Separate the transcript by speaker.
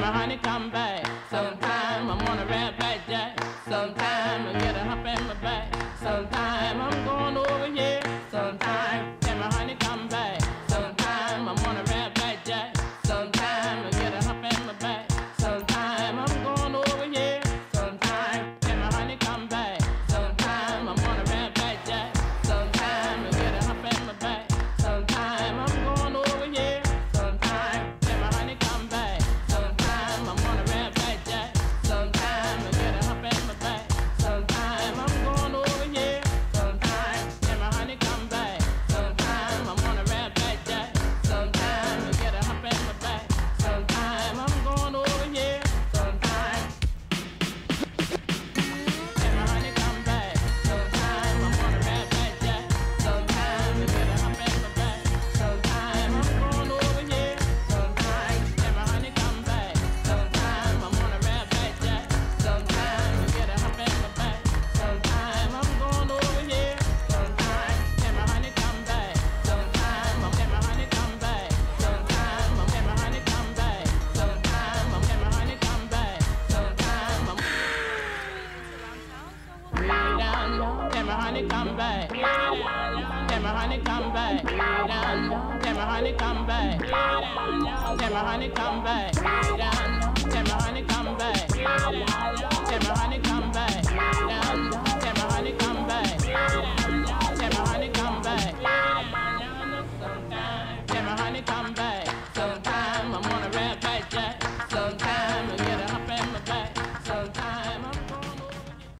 Speaker 1: My honey, come back. So honey come back. tell my honey come back. Tell my honey come back. Tell my honey come back. Tell my honey come back.